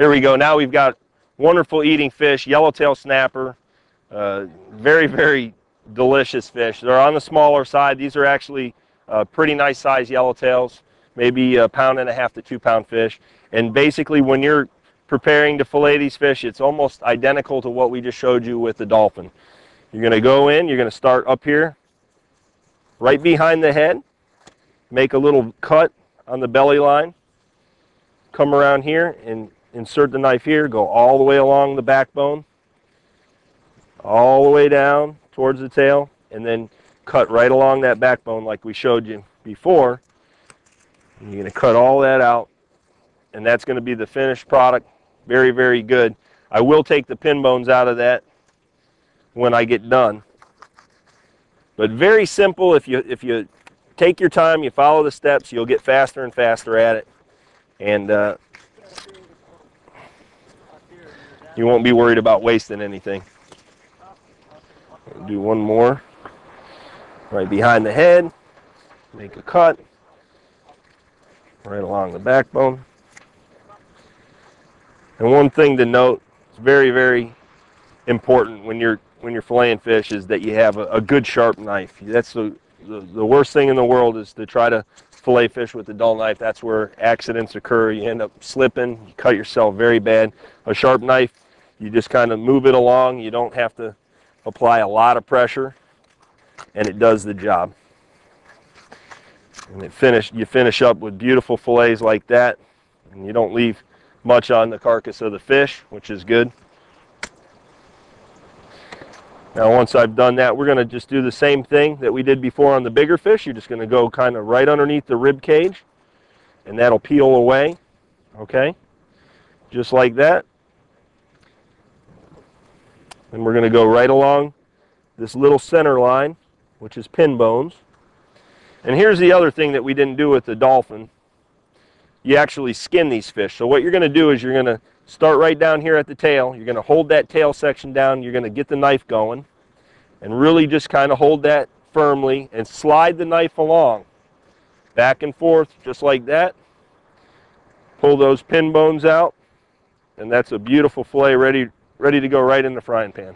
Here we go. Now we've got wonderful eating fish, yellowtail snapper. Uh, very, very delicious fish. They're on the smaller side. These are actually uh, pretty nice size yellowtails, maybe a pound and a half to two pound fish. And basically when you're preparing to fillet these fish, it's almost identical to what we just showed you with the dolphin. You're going to go in, you're going to start up here, right behind the head, make a little cut on the belly line, come around here and insert the knife here, go all the way along the backbone, all the way down towards the tail, and then cut right along that backbone like we showed you before. And you're going to cut all that out, and that's going to be the finished product. Very, very good. I will take the pin bones out of that when I get done. But very simple. If you if you take your time, you follow the steps, you'll get faster and faster at it, and uh, you won't be worried about wasting anything. Do one more right behind the head. Make a cut right along the backbone. And one thing to note, it's very, very important when you're when you're filleting fish is that you have a, a good sharp knife. That's the, the, the worst thing in the world is to try to fillet fish with a dull knife. That's where accidents occur. You end up slipping, you cut yourself very bad. A sharp knife, you just kind of move it along. You don't have to apply a lot of pressure, and it does the job. And it finish, you finish up with beautiful fillets like that, and you don't leave much on the carcass of the fish, which is good. Now once I've done that, we're going to just do the same thing that we did before on the bigger fish. You're just going to go kind of right underneath the rib cage, and that'll peel away, okay? Just like that. And we're going to go right along this little center line, which is pin bones. And here's the other thing that we didn't do with the dolphin you actually skin these fish. So what you're going to do is you're going to start right down here at the tail. You're going to hold that tail section down. You're going to get the knife going and really just kind of hold that firmly and slide the knife along back and forth just like that. Pull those pin bones out and that's a beautiful fillet ready, ready to go right in the frying pan.